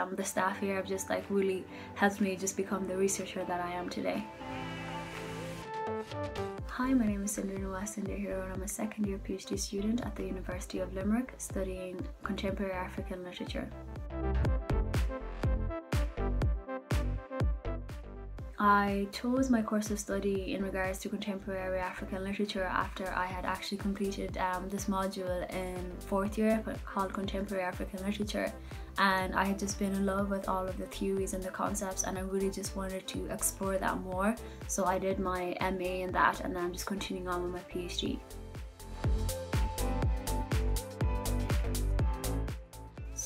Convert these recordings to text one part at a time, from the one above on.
Um, the staff here have just like really helped me just become the researcher that I am today. Hi, my name is Nuwasinda Hero and I'm a second year PhD student at the University of Limerick studying contemporary African literature. I chose my course of study in regards to contemporary African literature after I had actually completed um, this module in fourth year called Contemporary African Literature and I had just been in love with all of the theories and the concepts and I really just wanted to explore that more so I did my MA in that and then I'm just continuing on with my PhD.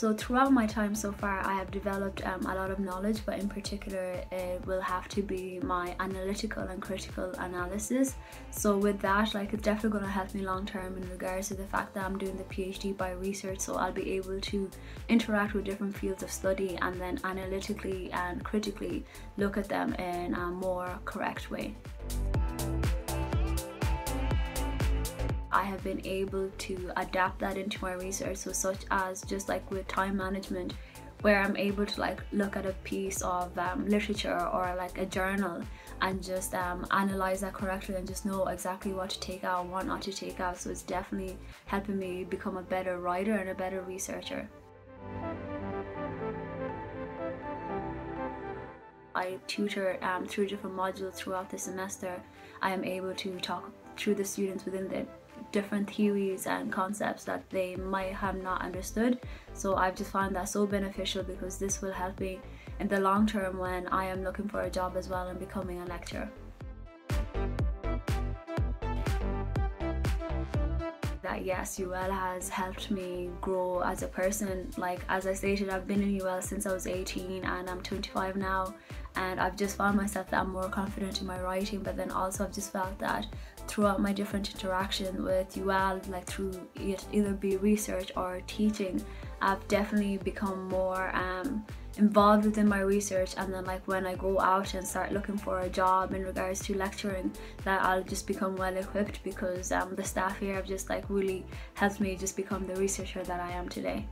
So throughout my time so far, I have developed um, a lot of knowledge, but in particular, it will have to be my analytical and critical analysis. So with that, like it's definitely going to help me long term in regards to the fact that I'm doing the PhD by research. So I'll be able to interact with different fields of study and then analytically and critically look at them in a more correct way. I have been able to adapt that into my research so such as just like with time management where I'm able to like look at a piece of um, literature or like a journal and just um, analyze that correctly and just know exactly what to take out what not to take out so it's definitely helping me become a better writer and a better researcher. I tutor um, through different modules throughout the semester. I am able to talk through the students within the different theories and concepts that they might have not understood. So I've just found that so beneficial because this will help me in the long term when I am looking for a job as well and becoming a lecturer. that yes UL has helped me grow as a person like as I stated I've been in UL since I was 18 and I'm 25 now and I've just found myself that I'm more confident in my writing but then also I've just felt that throughout my different interaction with UL like through it either be research or teaching I've definitely become more um, involved within my research and then like when I go out and start looking for a job in regards to lecturing that I'll just become well equipped because um, the staff here have just like really helped me just become the researcher that I am today.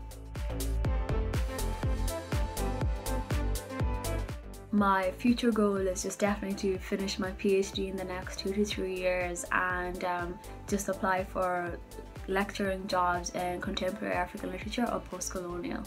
My future goal is just definitely to finish my PhD in the next two to three years and um, just apply for lecturing jobs in contemporary African literature or post-colonial.